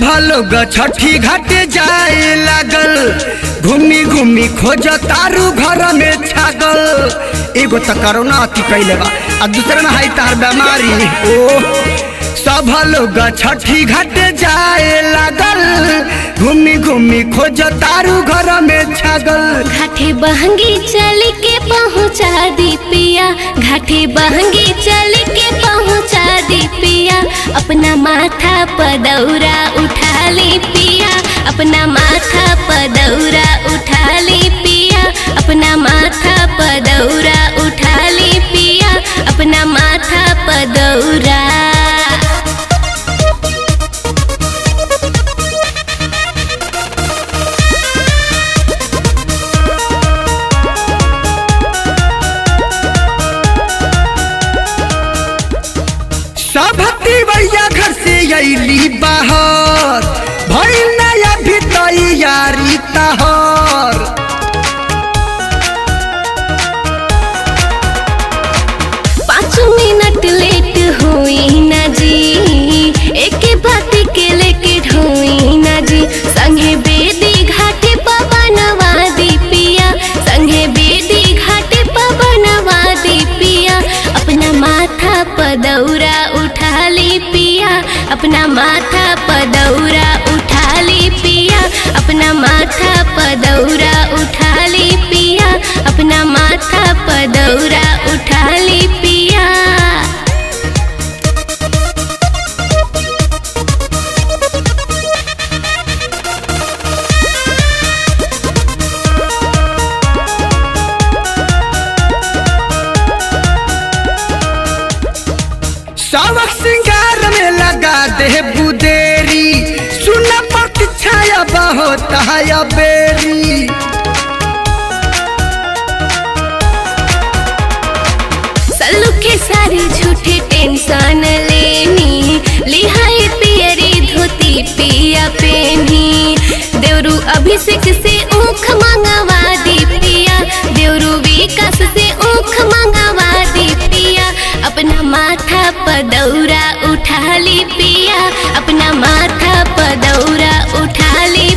सब लोग छठी घाट जाए लागल घूमी घूमी खोज तारू घर में छागल एगो तो कोरोना अति कैले बा आ दूसरे में है तार बीमारी ओ सब लोग छठी घाट जाए लागल घूमी घूमी खोज तारू घर में छागल घाटे बहंगी चल के पहुँचा दी पिया घाटे बहंगी चल के पहुँचा माथा पदौरा उठा ली पिया। अपना माथा पदौरा उठा ली पिया। अपना माथा पदौरा से बाहर, भई नया भी तैयारी तहर। पाँच मिनट लेट हुई ना जी, एक बात के लेके ढोई ना जी। संगे बेदी घाटे पवनवा दी पिया, संगे बेदी घाटे पवनवा दी पिया। अपना माथा पदौरा अपना माथा पदौरा उठा ली पिया। अपना माथा पदौरा उठा ली पिया। अपना माथा पदौरा उठा ली पिया। में लगा दे बुदेरी, सुन पट छाया बहुत बेरी? झूठे टेंशन लेनी लिहाई पियरी धोती पिया पेनी देवरू अभिषेक से उठा ली पिया अपना माथा पदौरा उठा ली